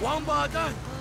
王八蛋。